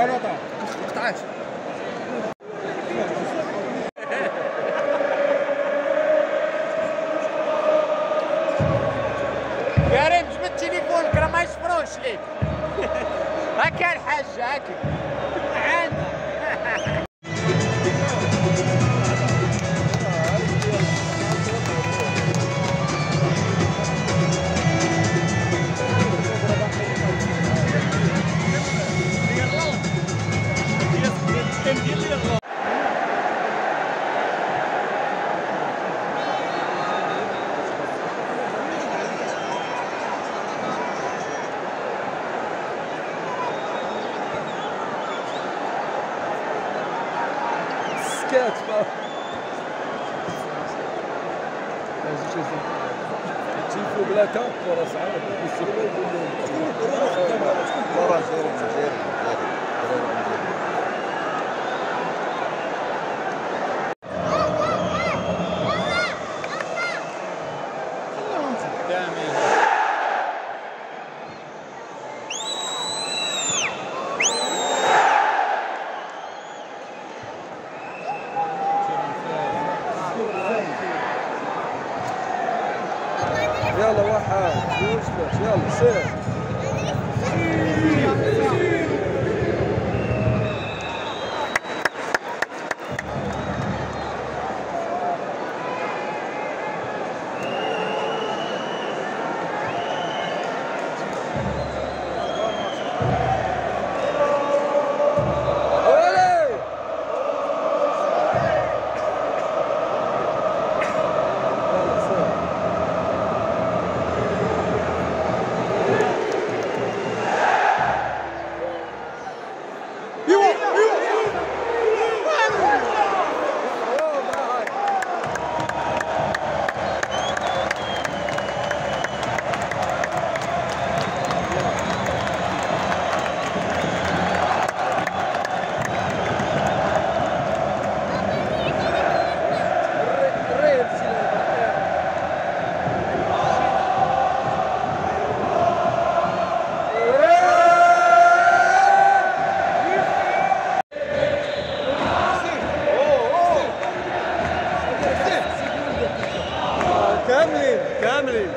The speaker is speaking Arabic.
غلطة قطعات كريم جبد التليفون راه ما يصبروش ليك. هكا الحاج هكا سكات تشوفوا بلا كاب ورا ساعات يلا واحد اثنين يلا سير كاملين